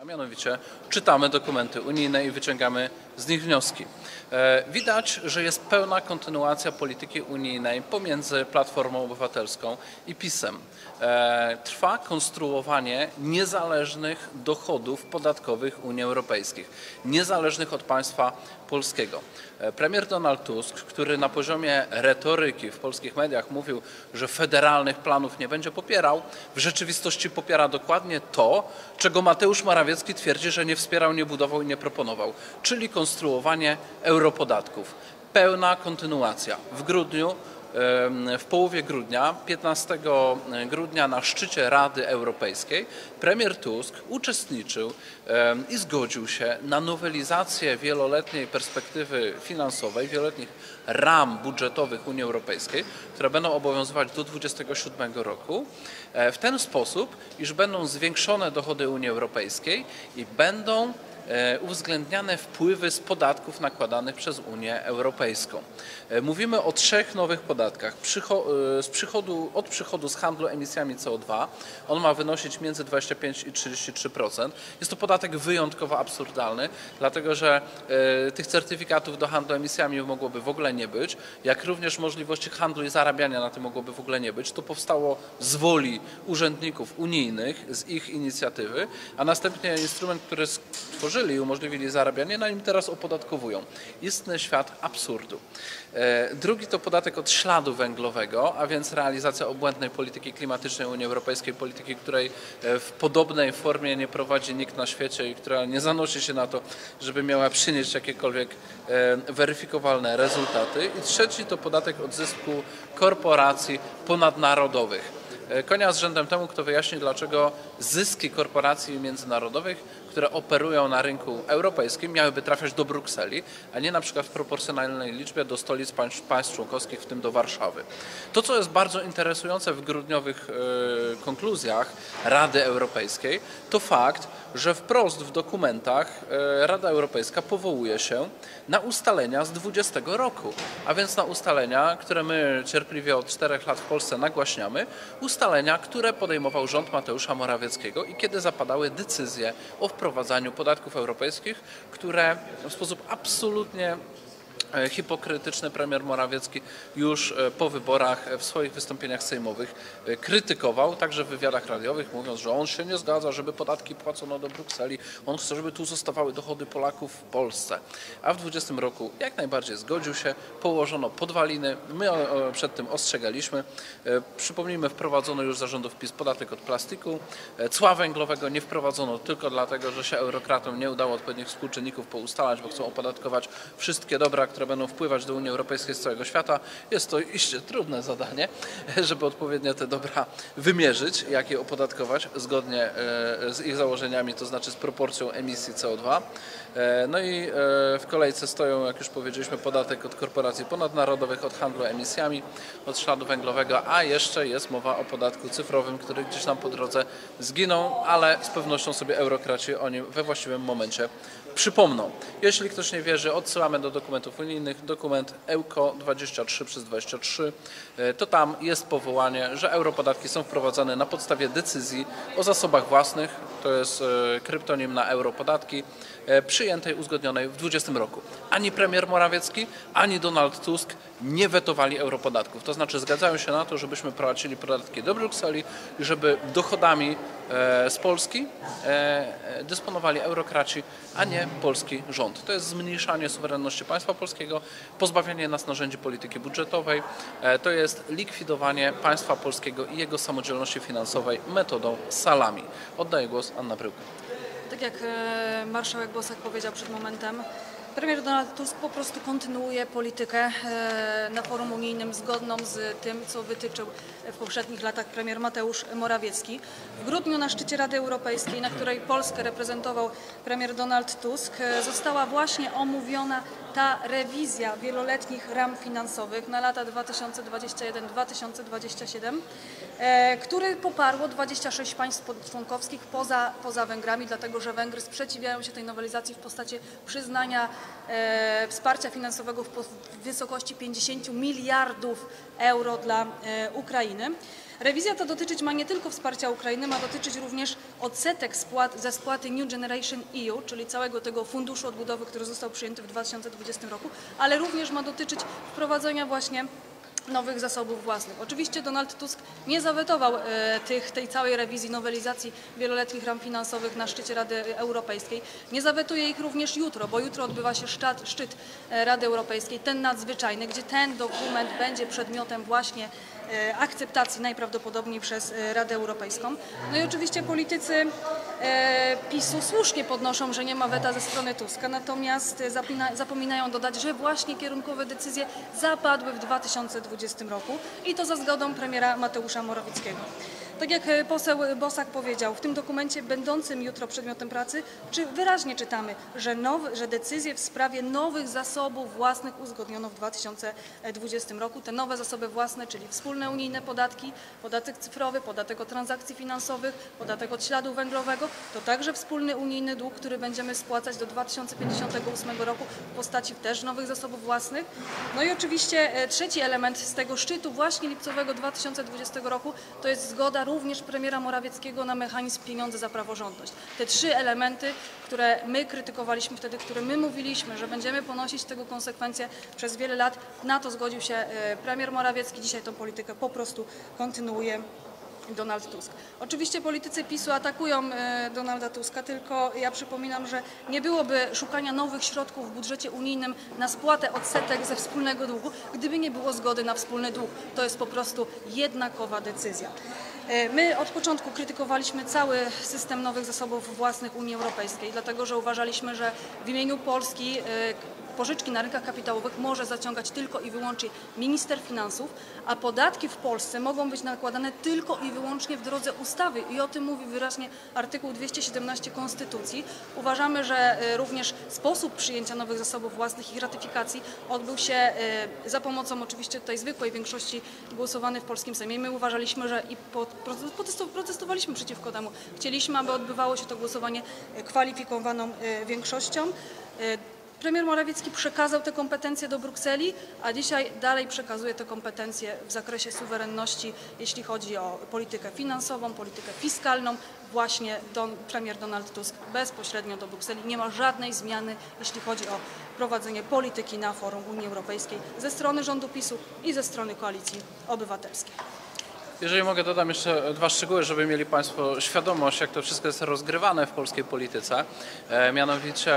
A mianowicie czytamy dokumenty unijne i wyciągamy z nich wnioski. E, widać, że jest pełna kontynuacja polityki unijnej pomiędzy Platformą Obywatelską i PiSem. E, trwa konstruowanie niezależnych dochodów podatkowych Unii Europejskiej, niezależnych od państwa polskiego. E, premier Donald Tusk, który na poziomie retoryki w polskich mediach mówił, że federalnych planów nie będzie popierał, w rzeczywistości popiera dokładnie to, czego Mateusz Morawiecki twierdzi, że nie wspierał, nie budował i nie proponował, czyli konstruowanie europodatków. Pełna kontynuacja. W grudniu w połowie grudnia, 15 grudnia na szczycie Rady Europejskiej, premier Tusk uczestniczył i zgodził się na nowelizację wieloletniej perspektywy finansowej, wieloletnich ram budżetowych Unii Europejskiej, które będą obowiązywać do 2027 roku, e, w ten sposób, iż będą zwiększone dochody Unii Europejskiej i będą uwzględniane wpływy z podatków nakładanych przez Unię Europejską. E, mówimy o trzech nowych podatkach. E, z przychodu, od przychodu z handlu emisjami CO2 on ma wynosić między 25 i 33%. Jest to podatek wyjątkowo absurdalny, dlatego że tych certyfikatów do handlu emisjami mogłoby w ogóle nie być, jak również możliwości handlu i zarabiania na tym mogłoby w ogóle nie być. To powstało z woli urzędników unijnych, z ich inicjatywy, a następnie instrument, który stworzyli stworzyli umożliwili zarabianie, na nim teraz opodatkowują. Istny świat absurdu. E, drugi to podatek od śladu węglowego, a więc realizacja obłędnej polityki klimatycznej Unii Europejskiej, polityki, której e, w podobnej formie nie prowadzi nikt na świecie i która nie zanosi się na to, żeby miała przynieść jakiekolwiek e, weryfikowalne rezultaty. I trzeci to podatek od zysku korporacji ponadnarodowych. Konia z rzędem temu, kto wyjaśni, dlaczego zyski korporacji międzynarodowych które operują na rynku europejskim, miałyby trafiać do Brukseli, a nie na przykład w proporcjonalnej liczbie do stolic państw, państw członkowskich, w tym do Warszawy. To, co jest bardzo interesujące w grudniowych e, konkluzjach Rady Europejskiej, to fakt, że wprost w dokumentach e, Rada Europejska powołuje się na ustalenia z 20 roku, a więc na ustalenia, które my cierpliwie od czterech lat w Polsce nagłaśniamy, ustalenia, które podejmował rząd Mateusza Morawieckiego i kiedy zapadały decyzje o wprowadzaniu podatków europejskich, które w sposób absolutnie hipokrytyczny premier Morawiecki już e, po wyborach e, w swoich wystąpieniach sejmowych krytykował, także w wywiadach radiowych, mówiąc, że on się nie zgadza, żeby podatki płacono do Brukseli, on chce, żeby tu zostawały dochody Polaków w Polsce. A w 20 roku jak najbardziej zgodził się, położono podwaliny, my przed tym ostrzegaliśmy. Przypomnijmy, wprowadzono już zarządów PiS podatek od plastiku, cła węglowego nie wprowadzono tylko dlatego, że się eurokratom nie udało odpowiednich współczynników poustalać, bo chcą opodatkować wszystkie dobra, które które będą wpływać do Unii Europejskiej z całego świata. Jest to iście trudne zadanie, żeby odpowiednio te dobra wymierzyć, jak je opodatkować zgodnie e, z ich założeniami, to znaczy z proporcją emisji CO2. E, no i e, w kolejce stoją, jak już powiedzieliśmy, podatek od korporacji ponadnarodowych, od handlu emisjami, od śladu węglowego, a jeszcze jest mowa o podatku cyfrowym, który gdzieś nam po drodze zginął, ale z pewnością sobie eurokraci o nim we właściwym momencie przypomną. Jeśli ktoś nie wierzy, odsyłamy do dokumentów unijnych, dokument EUKO 23 przez 23, e, to tam jest powołanie, że europodatki są wprowadzane na podstawie decyzji o zasobach własnych, to jest kryptonim na europodatki, przyjętej, uzgodnionej w 2020 roku. Ani premier Morawiecki, ani Donald Tusk nie wetowali europodatków. To znaczy zgadzają się na to, żebyśmy płacili podatki do Brukseli i żeby dochodami e, z Polski e, e, dysponowali eurokraci, a nie polski rząd. To jest zmniejszanie suwerenności państwa polskiego, pozbawianie nas narzędzi polityki budżetowej, to jest likwidowanie państwa polskiego i jego samodzielności finansowej metodą salami. Oddaję głos Anna Bryłka. Tak jak marszałek Bosak powiedział przed momentem, Premier Donald Tusk po prostu kontynuuje politykę e, na forum unijnym zgodną z tym, co wytyczył w poprzednich latach premier Mateusz Morawiecki. W grudniu na szczycie Rady Europejskiej, na której Polskę reprezentował premier Donald Tusk, e, została właśnie omówiona ta rewizja wieloletnich ram finansowych na lata 2021-2027, e, który poparło 26 państw członkowskich poza, poza Węgrami, dlatego że Węgry sprzeciwiają się tej nowelizacji w postaci przyznania e, wsparcia finansowego w wysokości 50 miliardów euro dla e, Ukrainy. Rewizja ta dotyczyć ma nie tylko wsparcia Ukrainy, ma dotyczyć również odsetek spłat, ze spłaty New Generation EU, czyli całego tego funduszu odbudowy, który został przyjęty w 2020 roku, ale również ma dotyczyć wprowadzenia właśnie nowych zasobów własnych. Oczywiście Donald Tusk nie zawetował e, tych, tej całej rewizji, nowelizacji wieloletnich ram finansowych na szczycie Rady Europejskiej. Nie zawetuje ich również jutro, bo jutro odbywa się szczyt e, Rady Europejskiej, ten nadzwyczajny, gdzie ten dokument będzie przedmiotem właśnie akceptacji najprawdopodobniej przez e, Radę Europejską. No i oczywiście politycy e, PiSu słusznie podnoszą, że nie ma weta ze strony Tuska, natomiast e, zapominają dodać, że właśnie kierunkowe decyzje zapadły w 2020 roku i to za zgodą premiera Mateusza Morawieckiego. Tak jak e, poseł Bosak powiedział, w tym dokumencie będącym jutro przedmiotem pracy, czy wyraźnie czytamy, że, nowy, że decyzje w sprawie nowych zasobów własnych uzgodniono w 2020 roku. Te nowe zasoby własne, czyli wspólne unijne podatki, podatek cyfrowy, podatek od transakcji finansowych, podatek od śladu węglowego, to także wspólny unijny dług, który będziemy spłacać do 2058 roku w postaci też nowych zasobów własnych. No i oczywiście e, trzeci element z tego szczytu właśnie lipcowego 2020 roku to jest zgoda również premiera Morawieckiego na mechanizm pieniądze za praworządność. Te trzy elementy, które my krytykowaliśmy wtedy, które my mówiliśmy, że będziemy ponosić tego konsekwencje przez wiele lat, na to zgodził się e, premier Morawiecki. Dzisiaj tą politykę po prostu kontynuuje. Donald Tusk. Oczywiście politycy PiSu atakują e, Donalda Tuska, tylko ja przypominam, że nie byłoby szukania nowych środków w budżecie unijnym na spłatę odsetek ze wspólnego długu, gdyby nie było zgody na wspólny dług. To jest po prostu jednakowa decyzja. E, My od początku krytykowaliśmy cały system nowych zasobów własnych Unii Europejskiej, dlatego że uważaliśmy, że w imieniu Polski e, pożyczki na rynkach kapitałowych może zaciągać tylko i wyłącznie minister finansów, a podatki w Polsce mogą być nakładane tylko i wyłącznie w drodze ustawy i o tym mówi wyraźnie artykuł 217 Konstytucji. Uważamy, że e, również sposób przyjęcia nowych zasobów własnych i ich ratyfikacji odbył się e, za pomocą oczywiście tutaj zwykłej większości głosowany w polskim Sejmie. My uważaliśmy, że i protestowaliśmy przeciwko temu. Chcieliśmy, aby odbywało się to głosowanie e, kwalifikowaną większością. Premier Morawiecki przekazał te kompetencje do Brukseli, a dzisiaj dalej przekazuje te kompetencje w zakresie suwerenności, jeśli chodzi o politykę finansową, politykę fiskalną. Właśnie don, premier Donald Tusk bezpośrednio do Brukseli. Nie ma żadnej zmiany, jeśli chodzi o prowadzenie polityki na forum Unii Europejskiej ze strony rządu PiSu i ze strony Koalicji Obywatelskiej. Jeżeli mogę, dodam jeszcze dwa szczegóły, żeby mieli Państwo świadomość, jak to wszystko jest rozgrywane w polskiej polityce. E, mianowicie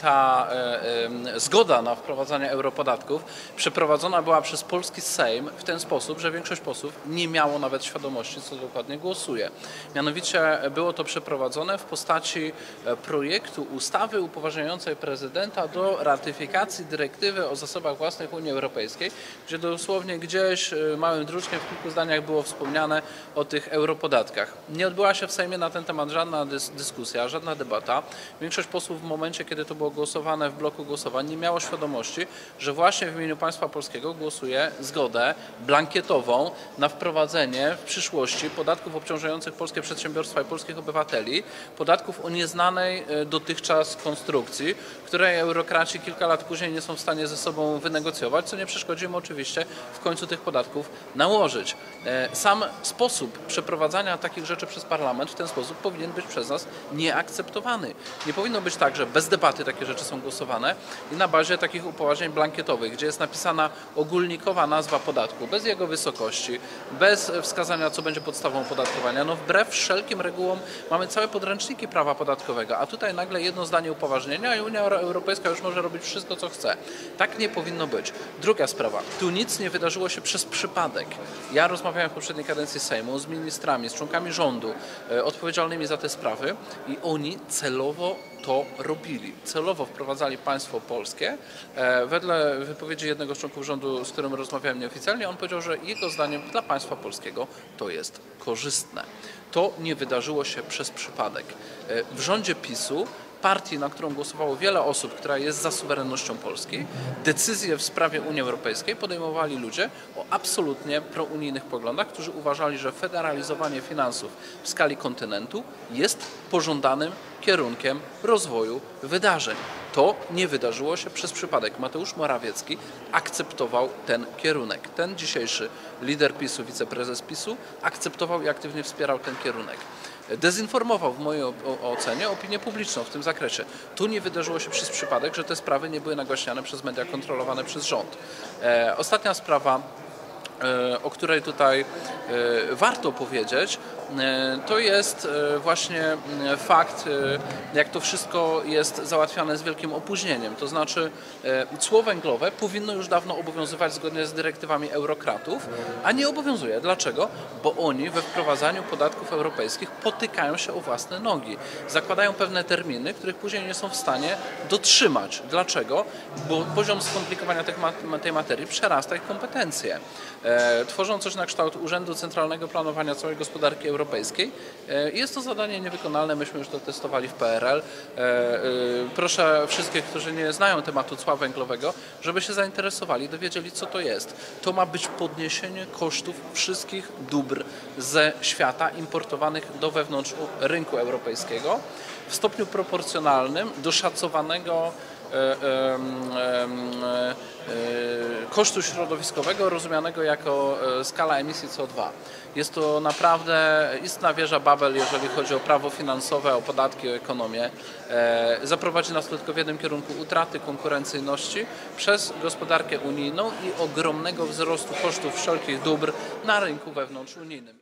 ta e, em, zgoda na wprowadzanie europodatków przeprowadzona była przez polski Sejm w ten sposób, że większość posłów nie miało nawet świadomości, co dokładnie głosuje. Mianowicie było to przeprowadzone w postaci e, projektu ustawy upoważniającej prezydenta do ratyfikacji dyrektywy o zasobach własnych Unii Europejskiej, gdzie dosłownie gdzieś e, małym druczkiem w kilku zdaniach było wspomniane o tych europodatkach. Nie odbyła się w Sejmie na ten temat żadna dys dyskusja, żadna debata. Większość posłów w momencie, kiedy to było głosowane w bloku głosowań, nie miało świadomości, że właśnie w imieniu państwa polskiego głosuje zgodę blankietową na wprowadzenie w przyszłości podatków obciążających polskie przedsiębiorstwa i polskich obywateli, podatków o nieznanej e, dotychczas konstrukcji, której eurokraci kilka lat później nie są w stanie ze sobą wynegocjować, co nie przeszkodzi im oczywiście w końcu tych podatków nałożyć. Sam sposób przeprowadzania takich rzeczy przez parlament w ten sposób powinien być przez nas nieakceptowany. Nie powinno być tak, że bez debaty takie rzeczy są głosowane i na bazie takich upoważnień blankietowych, gdzie jest napisana ogólnikowa nazwa podatku, bez jego wysokości, bez wskazania, co będzie podstawą opodatkowania. No wbrew wszelkim regułom mamy całe podręczniki prawa podatkowego, a tutaj nagle jedno zdanie upoważnienia i Unia Europejska już może robić wszystko, co chce. Tak nie powinno być. Druga sprawa. Tu nic nie wydarzyło się przez przypadek. Ja rozmawiałem poprzedniej kadencji Sejmu z ministrami, z członkami rządu e, odpowiedzialnymi za te sprawy i oni celowo to robili. Celowo wprowadzali państwo polskie. E, Wedle wypowiedzi jednego z członków rządu, z którym rozmawiałem nieoficjalnie, on powiedział, że jego zdaniem dla państwa polskiego to jest korzystne. To nie wydarzyło się przez przypadek. E, W rządzie PiSu partii, na którą głosowało wiele osób, która jest za suwerennością Polski, decyzje w sprawie Unii Europejskiej podejmowali ludzie o absolutnie prounijnych poglądach, którzy uważali, że federalizowanie finansów w skali kontynentu jest pożądanym kierunkiem rozwoju wydarzeń. To nie wydarzyło się przez przypadek. Mateusz Morawiecki akceptował ten kierunek. Ten dzisiejszy lider PiSu, wiceprezes PiSu akceptował i aktywnie wspierał ten kierunek. Dezinformował w mojej ocenie opinię publiczną w tym zakresie. Tu nie wydarzyło się przez przypadek, że te sprawy nie były nagłaśniane przez media kontrolowane przez rząd. E, ostatnia sprawa e, o której tutaj e, warto powiedzieć, to jest e, właśnie m, fakt, e, jak to wszystko jest załatwiane z wielkim opóźnieniem. To znaczy, e, cło węglowe powinno już dawno obowiązywać zgodnie z dyrektywami eurokratów, a nie obowiązuje. Dlaczego? Bo oni we wprowadzaniu podatków europejskich potykają się o własne nogi. Zakładają pewne terminy, których później nie są w stanie dotrzymać. Dlaczego? Bo poziom skomplikowania tej materii przerasta ich kompetencje. E, Tworzą coś na kształt Urzędu Centralnego Planowania Całej Gospodarki Europejskiej. E, Jest to zadanie niewykonalne, myśmy już to testowali w PRL. E, e, Proszę wszystkich, którzy nie znają tematu cła węglowego, żeby się zainteresowali, dowiedzieli co to jest. To ma być podniesienie kosztów wszystkich dóbr ze świata importowanych do wewnątrz rynku europejskiego w stopniu proporcjonalnym do szacowanego kosztu środowiskowego rozumianego jako e, skala emisji CO2. Jest to naprawdę istna wieża Babel, jeżeli chodzi o prawo finansowe, o podatki, o ekonomię. E, Zaprowadzi nas tylko w jednym kierunku utraty konkurencyjności przez gospodarkę unijną i ogromnego wzrostu kosztów wszelkich dóbr na rynku wewnątrzunijnym.